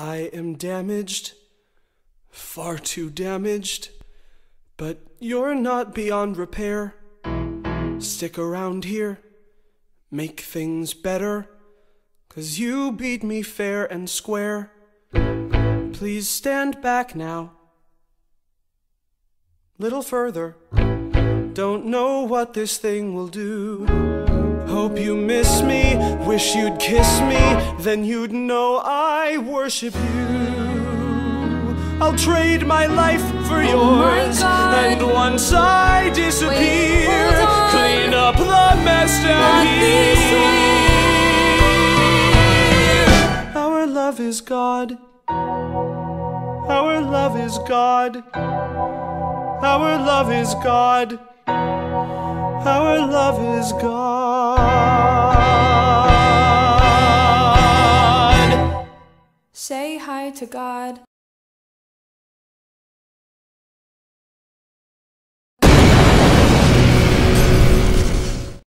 I am damaged, far too damaged, but you're not beyond repair. Stick around here, make things better, cause you beat me fair and square. Please stand back now, little further. Don't know what this thing will do. Hope you miss me, wish you'd kiss me, then you'd know I worship you. I'll trade my life for yours, and once I disappear, on. clean up the mess down here. Our love is God. Our love is God. Our love is God. Our love is God. Say hi to God.